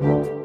Música